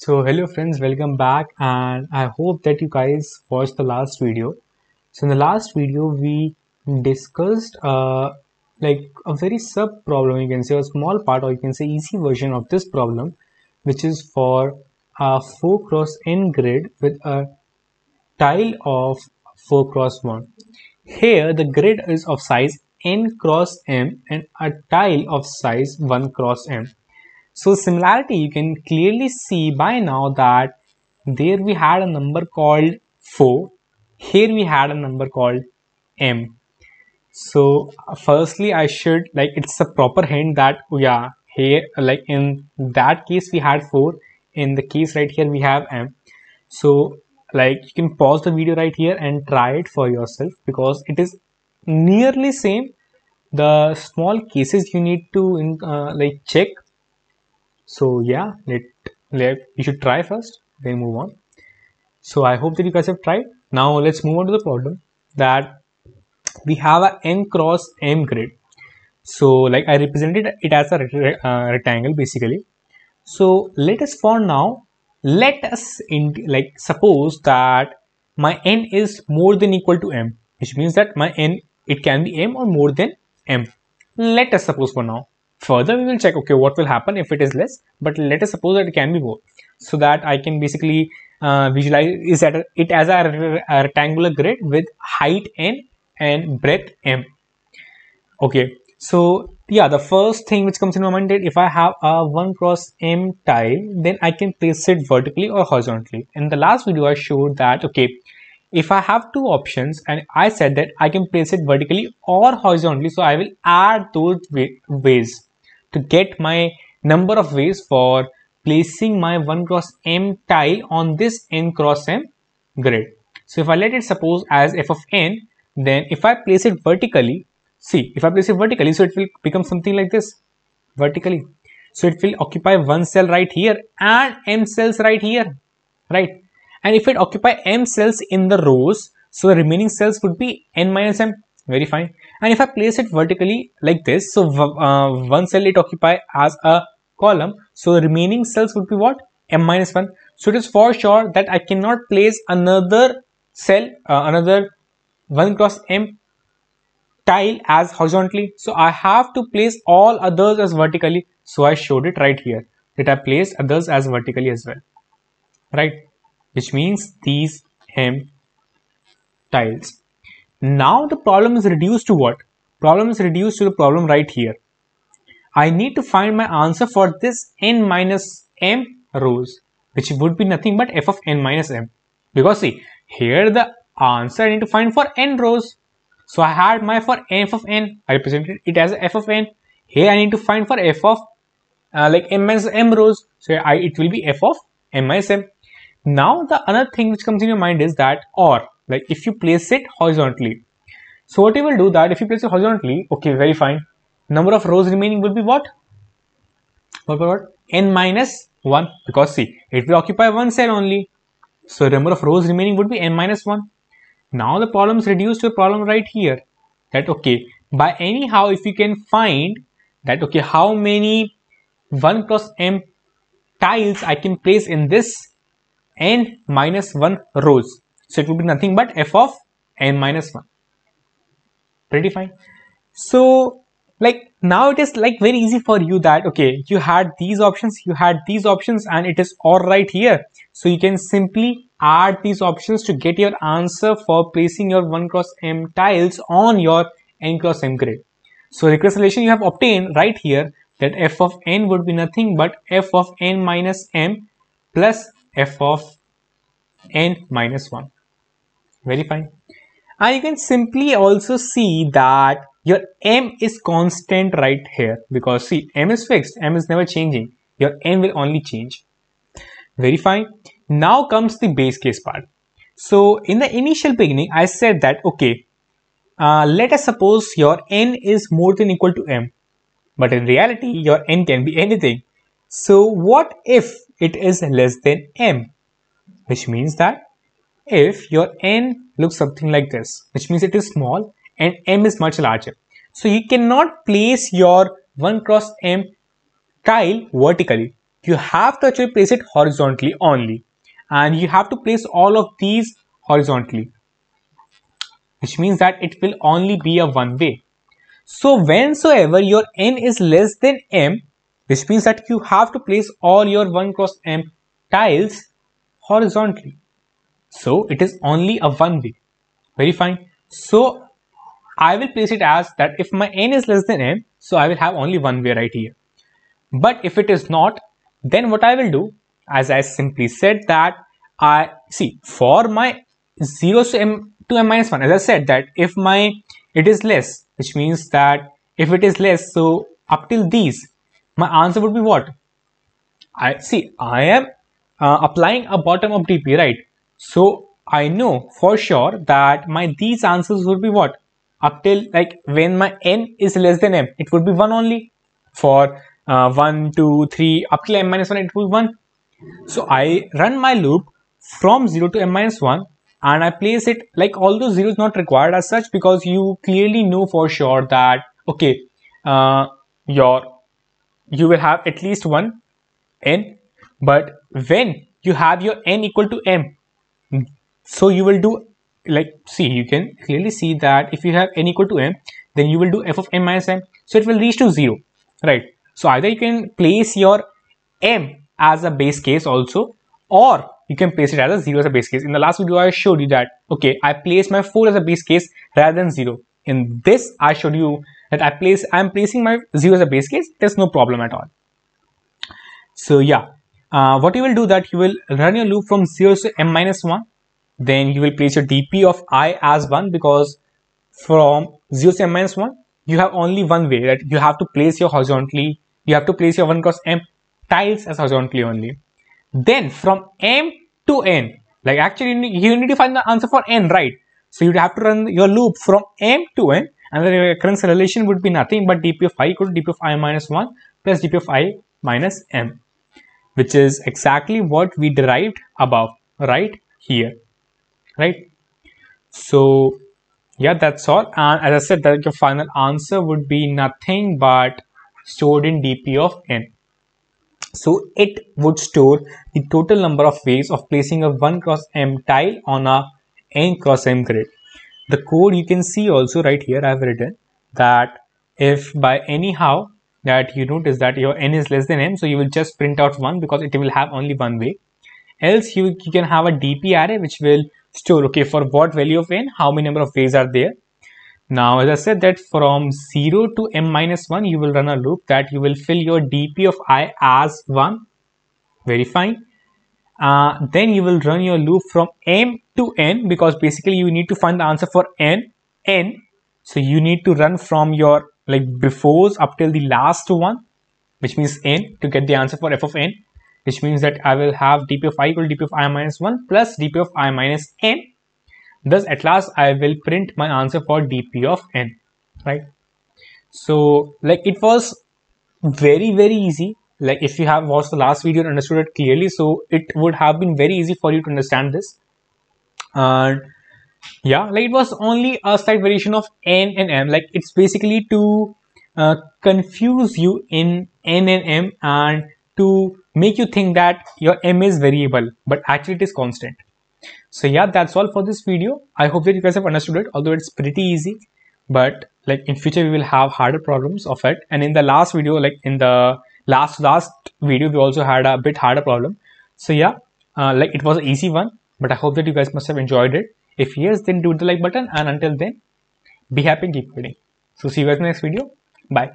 So hello friends, welcome back and I hope that you guys watched the last video. So in the last video we discussed uh, like a very sub problem you can say a small part or you can say easy version of this problem which is for a 4 cross n grid with a tile of 4 cross 1. Here the grid is of size n cross m and a tile of size 1 cross m. So similarity, you can clearly see by now that there we had a number called 4. Here we had a number called m. So firstly, I should like it's a proper hint that oh yeah here like in that case we had 4. In the case right here we have m. So like you can pause the video right here and try it for yourself because it is nearly same the small cases you need to uh, like check so yeah let let you should try first then move on. So i hope that you guys have tried. Now let's move on to the problem that we have a n cross m grid. So like i represented it as a uh, rectangle basically. So let us for now let us in like suppose that my n is more than equal to m which means that my n it can be m or more than m. Let us suppose for now Further, we will check, okay, what will happen if it is less, but let us suppose that it can be more. So that I can basically uh, visualize is that it as a, a rectangular grid with height n and breadth m. Okay, so yeah, the first thing which comes in my mind is if I have a 1 cross m tile, then I can place it vertically or horizontally. In the last video, I showed that, okay, if I have two options and I said that I can place it vertically or horizontally, so I will add those ways to get my number of ways for placing my 1 cross m tie on this n cross m grid. So if I let it suppose as f of n, then if I place it vertically, see if I place it vertically, so it will become something like this vertically. So it will occupy one cell right here and m cells right here, right? And if it occupy m cells in the rows, so the remaining cells would be n minus m very fine and if I place it vertically like this so uh, one cell it occupy as a column so the remaining cells would be what? M minus 1 so it is for sure that I cannot place another cell uh, another 1 cross m tile as horizontally. So I have to place all others as vertically. So I showed it right here that I placed others as vertically as well. Right? Which means these m tiles now the problem is reduced to what? Problem is reduced to the problem right here. I need to find my answer for this n minus m rows, which would be nothing but f of n minus m. Because see, here the answer I need to find for n rows. So I had my for f of n, I represented it as f of n. Here I need to find for f of uh, like m minus m rows. So I, it will be f of m minus m. Now the another thing which comes in your mind is that or like if you place it horizontally. So what you will do that if you place it horizontally okay very fine. Number of rows remaining will be what? What what, what? n minus 1 because see it will occupy one cell only. So number of rows remaining would be n minus 1 now the problem is reduced to a problem right here. That okay by anyhow if you can find that okay how many 1 cross m tiles I can place in this n minus 1 rows so it would be nothing but f of n minus 1. Pretty fine. So like now it is like very easy for you that okay you had these options you had these options and it is all right here so you can simply add these options to get your answer for placing your 1 cross m tiles on your n cross m grid so recurrence relation you have obtained right here that f of n would be nothing but f of n minus m plus f of n minus 1 very fine. And you can simply also see that your m is constant right here because see m is fixed m is never changing. Your n will only change. Very fine. Now comes the base case part. So in the initial beginning i said that okay uh, let us suppose your n is more than equal to m but in reality your n can be anything. So what if it is less than m? Which means that if your n looks something like this, which means it is small and m is much larger. So you cannot place your 1 cross m tile vertically. you have to actually place it horizontally only and you have to place all of these horizontally which means that it will only be a one way so whensoever your n is less than m which means that you have to place all your 1 cross m tiles horizontally so it is only a one way. Very fine. So I will place it as that if my n is less than m so I will have only one way right here. But if it is not then what I will do as I simply said that I see for my 0 to m to m minus 1 as I said that if my it is less which means that if it is less so up till these my answer would be what? I see I am uh, applying a bottom up DP right so I know for sure that my these answers would be what? Up till like when my n is less than m it would be 1 only for uh, 1 2 3 up till m minus 1 it will be 1 so I run my loop from 0 to m minus 1 and I place it like although 0 is not required as such because you clearly know for sure that okay uh, your you will have at least one n but when you have your n equal to m so you will do like see you can clearly see that if you have n equal to m then you will do f of m minus m. So it will reach to 0 right? So either you can place your m as a base case also or you can place it as a 0 as a base case. In the last video i showed you that okay i place my 4 as a base case rather than 0 in this i showed you that i place i'm placing my 0 as a base case there's no problem at all. So yeah uh, what you will do that you will run your loop from 0 to m minus 1 then you will place your dp of i as 1 because from 0 to m minus 1 you have only one way that you have to place your horizontally you have to place your 1 cross m tiles as horizontally only. Then from m to n like actually you need to find the answer for n right? So you have to run your loop from m to n and the recurrence relation would be nothing but dp of i equal to dp of i minus 1 plus dp of i minus m which is exactly what we derived above right here right? So yeah that's all. And as i said that your final answer would be nothing but stored in dp of n. So it would store the total number of ways of placing a 1 cross m tile on a n cross m grid. The code you can see also right here i've written that if by anyhow that you notice that your n is less than m so you will just print out 1 because it will have only one way. Else you, you can have a dp array which will store okay for what value of n how many number of ways are there. Now as i said that from 0 to m minus 1 you will run a loop that you will fill your dp of i as 1 very fine. Uh, then you will run your loop from m to n because basically you need to find the answer for n n. So you need to run from your like befores up till the last one which means n to get the answer for f of n which means that I will have dp of i equal to dp of i minus 1 plus dp of i minus n. Thus, at last, I will print my answer for dp of n, right? So, like it was very, very easy. Like if you have watched the last video and understood it clearly, so it would have been very easy for you to understand this. And yeah, like it was only a slight variation of n and m. Like it's basically to uh, confuse you in n and m and to make you think that your m is variable but actually it is constant. So yeah that's all for this video. I hope that you guys have understood it although it's pretty easy. But like in future we will have harder problems of it. And in the last video like in the last last video we also had a bit harder problem. So yeah uh, like it was an easy one but i hope that you guys must have enjoyed it if yes then do the like button and until then be happy keep reading. So see you guys in the next video. Bye